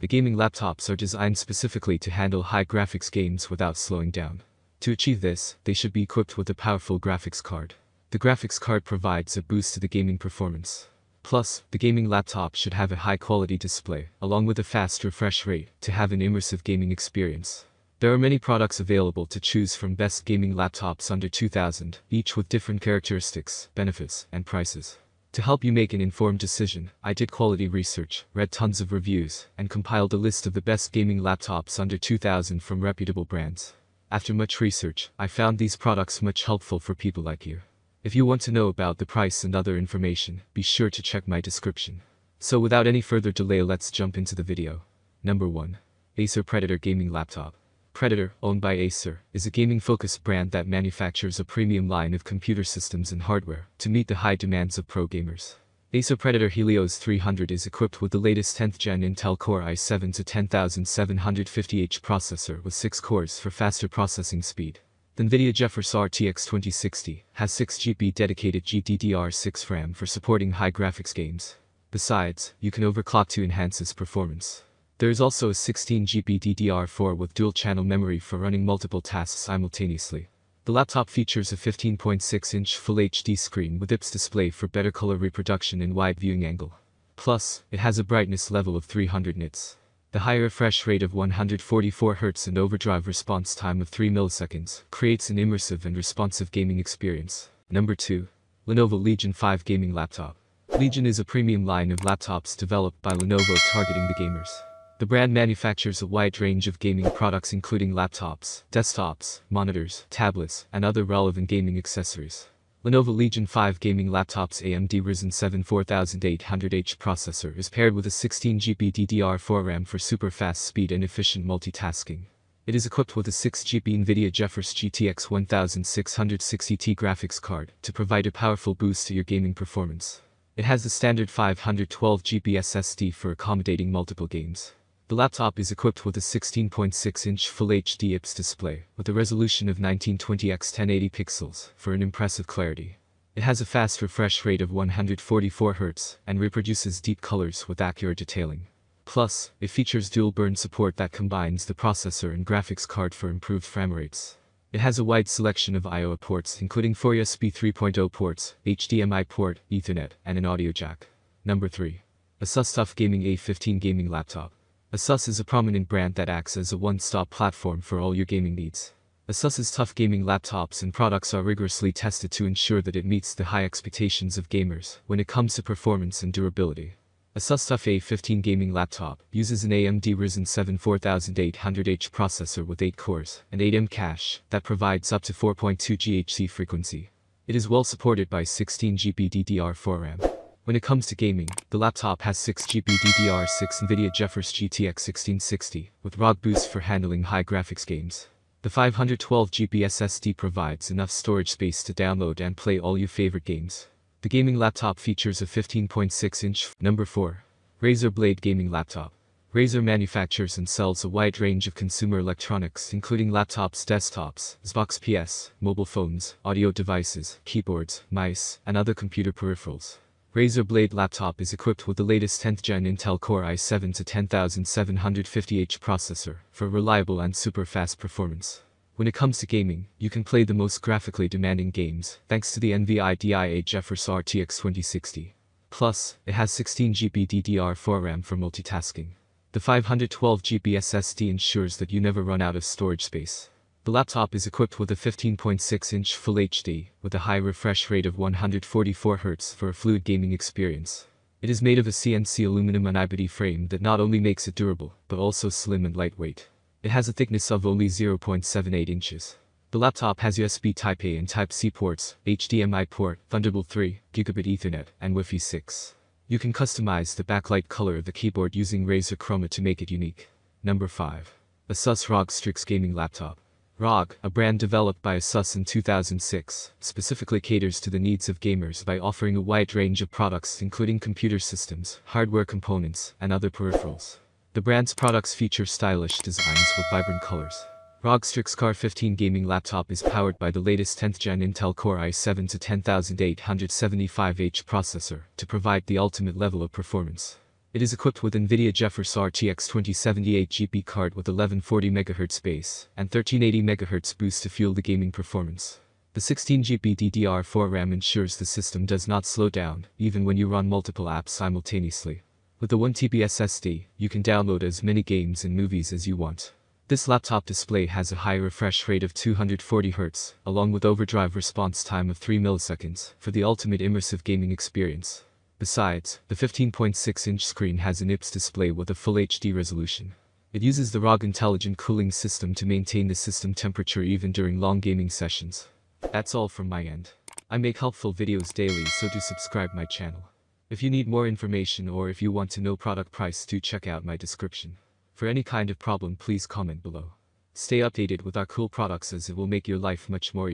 The gaming laptops are designed specifically to handle high graphics games without slowing down. To achieve this, they should be equipped with a powerful graphics card. The graphics card provides a boost to the gaming performance. Plus, the gaming laptop should have a high-quality display, along with a fast refresh rate, to have an immersive gaming experience. There are many products available to choose from best gaming laptops under 2000, each with different characteristics, benefits, and prices. To help you make an informed decision, I did quality research, read tons of reviews, and compiled a list of the best gaming laptops under 2000 from reputable brands. After much research, I found these products much helpful for people like you. If you want to know about the price and other information, be sure to check my description. So without any further delay let's jump into the video. Number 1. Acer Predator Gaming Laptop. Predator, owned by Acer, is a gaming-focused brand that manufactures a premium line of computer systems and hardware to meet the high demands of pro gamers. Acer Predator Helios 300 is equipped with the latest 10th gen Intel Core i7 to 10750H processor with 6 cores for faster processing speed. The NVIDIA GeForce RTX 2060 has 6GB dedicated GDDR6 RAM for supporting high graphics games. Besides, you can overclock to enhance its performance. There is also a 16GB DDR4 with dual-channel memory for running multiple tasks simultaneously. The laptop features a 15.6-inch Full HD screen with IPS display for better color reproduction and wide viewing angle. Plus, it has a brightness level of 300 nits. The high refresh rate of 144 Hz and overdrive response time of 3 milliseconds creates an immersive and responsive gaming experience. Number 2. Lenovo Legion 5 Gaming Laptop. Legion is a premium line of laptops developed by Lenovo targeting the gamers. The brand manufactures a wide range of gaming products including laptops, desktops, monitors, tablets, and other relevant gaming accessories. Lenovo Legion 5 gaming laptop's AMD Ryzen 7 4800H processor is paired with a 16GB DDR4 RAM for super fast speed and efficient multitasking. It is equipped with a 6GB NVIDIA GeForce GTX 1660 Ti graphics card to provide a powerful boost to your gaming performance. It has the standard 512GB SSD for accommodating multiple games. The laptop is equipped with a 16.6-inch Full HD IPS display with a resolution of 1920 x 1080 pixels for an impressive clarity. It has a fast refresh rate of 144 Hz and reproduces deep colors with accurate detailing. Plus, it features dual burn support that combines the processor and graphics card for improved frame rates. It has a wide selection of I.O. ports including 4 USB 3.0 ports, HDMI port, Ethernet, and an audio jack. Number 3. Asus TUF Gaming A15 Gaming Laptop. Asus is a prominent brand that acts as a one-stop platform for all your gaming needs. Asus's TUF gaming laptops and products are rigorously tested to ensure that it meets the high expectations of gamers when it comes to performance and durability. Asus TUF A15 gaming laptop uses an AMD Ryzen 7 4800H processor with 8 cores and 8M cache that provides up to 4.2 GHz frequency. It is well supported by 16GB DDR4 RAM. When it comes to gaming, the laptop has 6GB DDR6 NVIDIA GeForce GTX 1660 with ROG boost for handling high graphics games. The 512GB SSD provides enough storage space to download and play all your favorite games. The gaming laptop features a 15.6-inch Number 4. Razer Blade Gaming Laptop. Razer manufactures and sells a wide range of consumer electronics including laptops, desktops, Xbox PS, mobile phones, audio devices, keyboards, mice, and other computer peripherals. Razer Blade laptop is equipped with the latest 10th gen Intel Core i7 to 10750H processor for reliable and super fast performance. When it comes to gaming, you can play the most graphically demanding games thanks to the NVIDIA GeForce RTX 2060. Plus, it has 16GB DDR4 RAM for multitasking. The 512GB SSD ensures that you never run out of storage space. The laptop is equipped with a 15.6-inch Full HD, with a high refresh rate of 144 Hz for a fluid gaming experience. It is made of a CNC aluminum unibody frame that not only makes it durable, but also slim and lightweight. It has a thickness of only 0.78 inches. The laptop has USB Type-A and Type-C ports, HDMI port, Thunderbolt 3, Gigabit Ethernet, and Wi-Fi 6. You can customize the backlight color of the keyboard using Razer Chroma to make it unique. Number 5. Asus ROG Strix Gaming Laptop. ROG, a brand developed by Asus in 2006, specifically caters to the needs of gamers by offering a wide range of products including computer systems, hardware components, and other peripherals. The brand's products feature stylish designs with vibrant colors. ROG Strix SCAR 15 gaming laptop is powered by the latest 10th gen Intel Core i7 to 10875H processor to provide the ultimate level of performance. It is equipped with NVIDIA GeForce RTX 2078 GP card with 1140 MHz base and 1380 MHz boost to fuel the gaming performance. The 16GB DDR4 RAM ensures the system does not slow down, even when you run multiple apps simultaneously. With the 1TB SSD, you can download as many games and movies as you want. This laptop display has a high refresh rate of 240Hz, along with overdrive response time of 3 milliseconds, for the ultimate immersive gaming experience. Besides, the 15.6-inch screen has an IPS display with a full HD resolution. It uses the ROG intelligent cooling system to maintain the system temperature even during long gaming sessions. That's all from my end. I make helpful videos daily so do subscribe my channel. If you need more information or if you want to know product price do check out my description. For any kind of problem please comment below. Stay updated with our cool products as it will make your life much more